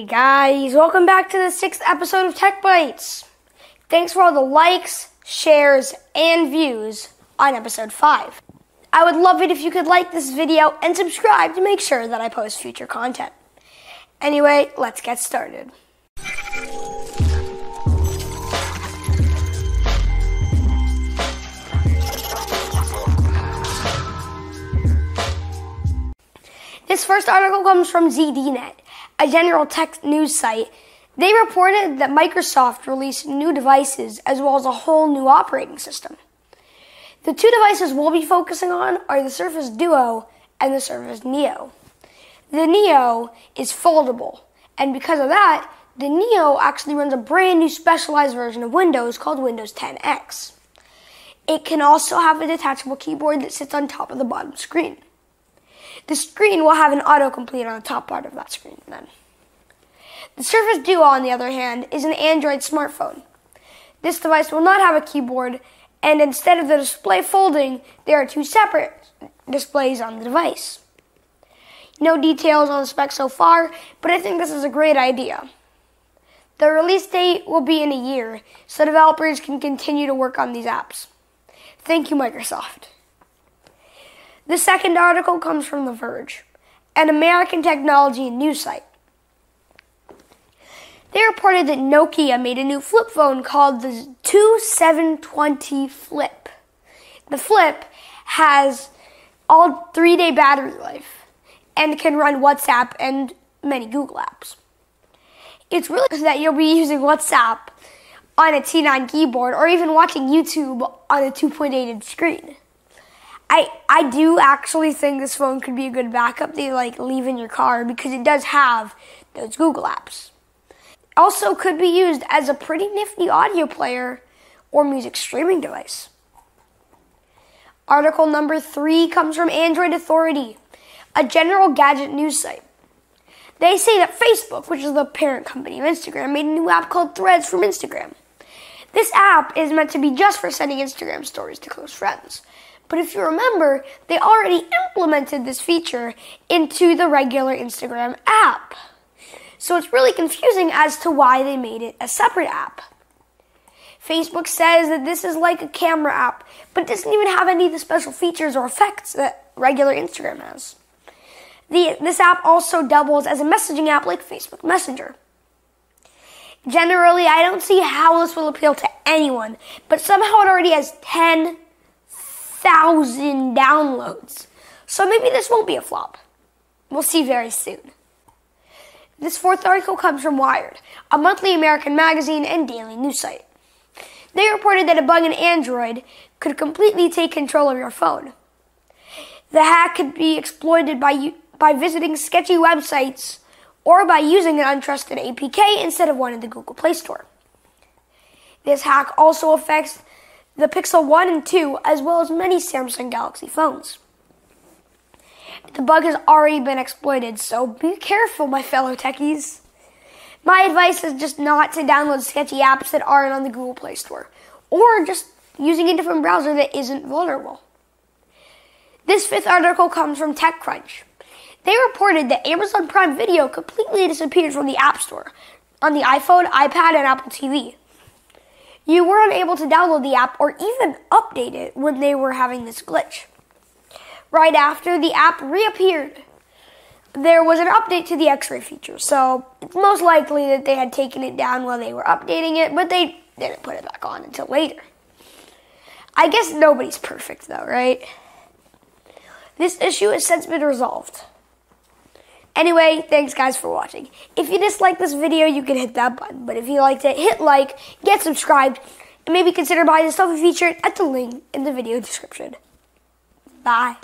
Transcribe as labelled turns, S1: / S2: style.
S1: Hey guys, welcome back to the sixth episode of Tech Bytes. Thanks for all the likes, shares, and views on episode 5. I would love it if you could like this video and subscribe to make sure that I post future content. Anyway, let's get started. This first article comes from ZDNet, a general tech news site. They reported that Microsoft released new devices as well as a whole new operating system. The two devices we'll be focusing on are the Surface Duo and the Surface Neo. The Neo is foldable, and because of that, the Neo actually runs a brand new specialized version of Windows called Windows 10X. It can also have a detachable keyboard that sits on top of the bottom screen. The screen will have an autocomplete on the top part of that screen then. The Surface Duo, on the other hand, is an Android smartphone. This device will not have a keyboard, and instead of the display folding, there are two separate displays on the device. No details on the specs so far, but I think this is a great idea. The release date will be in a year, so developers can continue to work on these apps. Thank you, Microsoft. The second article comes from The Verge, an American technology news site. They reported that Nokia made a new flip phone called the 2720 Flip. The Flip has all three day battery life and can run WhatsApp and many Google apps. It's really that you'll be using WhatsApp on a T9 keyboard or even watching YouTube on a 2.8 inch screen. I I do actually think this phone could be a good backup to like leave in your car because it does have those Google apps. Also could be used as a pretty nifty audio player or music streaming device. Article number 3 comes from Android Authority, a general gadget news site. They say that Facebook, which is the parent company of Instagram, made a new app called Threads from Instagram. This app is meant to be just for sending Instagram stories to close friends. But if you remember, they already implemented this feature into the regular Instagram app. So it's really confusing as to why they made it a separate app. Facebook says that this is like a camera app, but doesn't even have any of the special features or effects that regular Instagram has. The, this app also doubles as a messaging app like Facebook Messenger. Generally, I don't see how this will appeal to anyone, but somehow it already has 10 thousand downloads. So maybe this won't be a flop. We'll see very soon. This fourth article comes from Wired, a monthly American magazine and daily news site. They reported that a bug in Android could completely take control of your phone. The hack could be exploited by, by visiting sketchy websites or by using an untrusted APK instead of one in the Google Play Store. This hack also affects the Pixel 1 and 2, as well as many Samsung Galaxy phones. The bug has already been exploited, so be careful, my fellow techies. My advice is just not to download sketchy apps that aren't on the Google Play Store, or just using a different browser that isn't vulnerable. This fifth article comes from TechCrunch. They reported that Amazon Prime Video completely disappeared from the App Store on the iPhone, iPad, and Apple TV you were unable to download the app or even update it when they were having this glitch. Right after the app reappeared, there was an update to the x ray feature, so it's most likely that they had taken it down while they were updating it, but they didn't put it back on until later. I guess nobody's perfect though, right? This issue has since been resolved. Anyway, thanks guys for watching. If you disliked this video, you can hit that button. But if you liked it, hit like, get subscribed, and maybe consider buying the stuff we featured at the link in the video description. Bye.